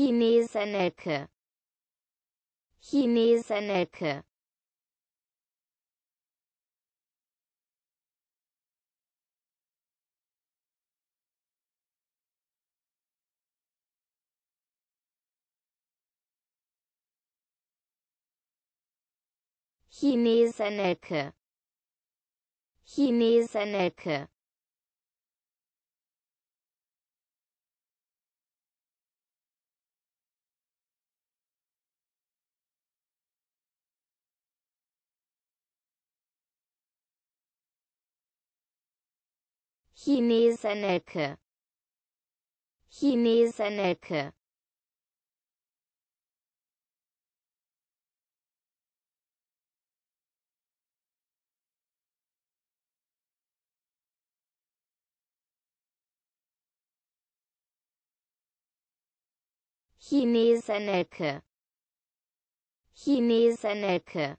Chinesenecke Chinesenecke Chinesenecke Chinesenecke Chinesenecke Chinesenecke Chinesenecke Chinesenecke